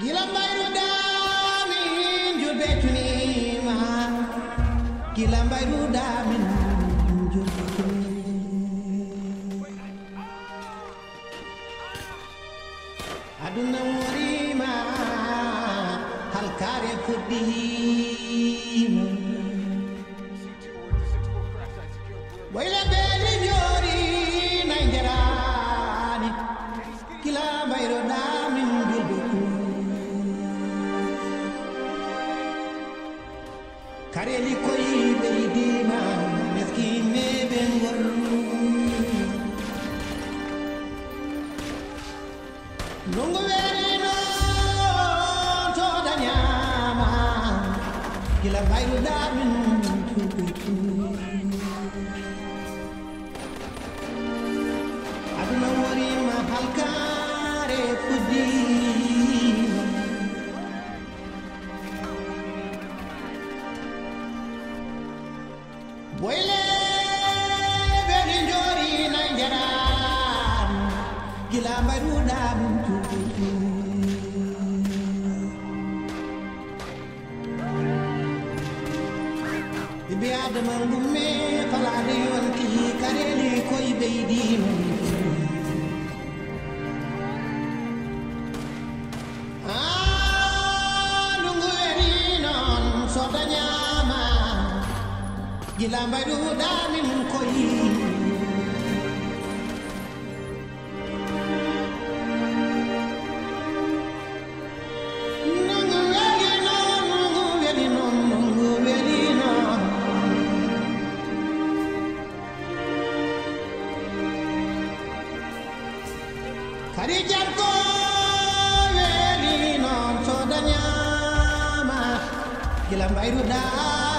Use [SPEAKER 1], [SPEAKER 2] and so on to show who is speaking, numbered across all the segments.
[SPEAKER 1] gila mbayru damin julɓe tunima gila mbayru damin tunima aduna morima halkare fuɗɗima kareli koyi ɓeydima meskine ɓe ngol nungu weelino to dañama gila mbayru damin julɓe boyle ɓeni jori na jaram gila mbaruɗam ɓiɓe adama ngumme falade yonki kareli koye ɓeydima nungu nungu weli noon kadi jaggo weli noon so dañama gila mbayruɗam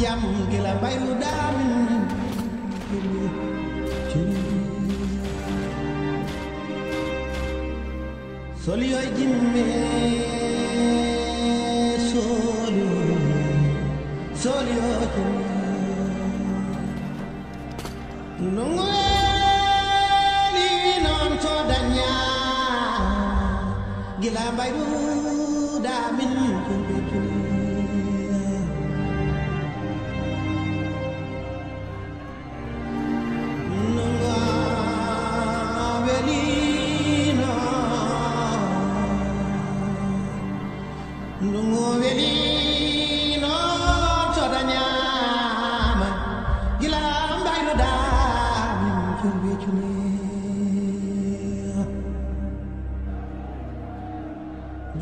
[SPEAKER 1] dăm kia là bay đam. Solio jimme solio solio jimme Nongwe non to danya gila bayru da min kun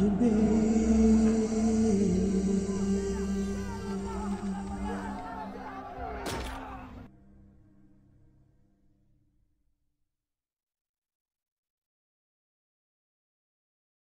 [SPEAKER 1] you be